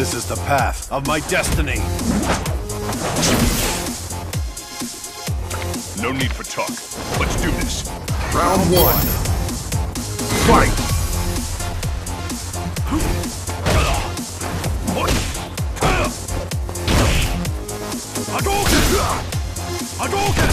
This is the path of my destiny. No need for talk. Let's do this. Round one. Fight! Hadouken! Hadouken!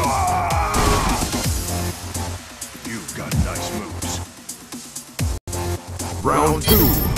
Ah. You've got nice moves. Round two.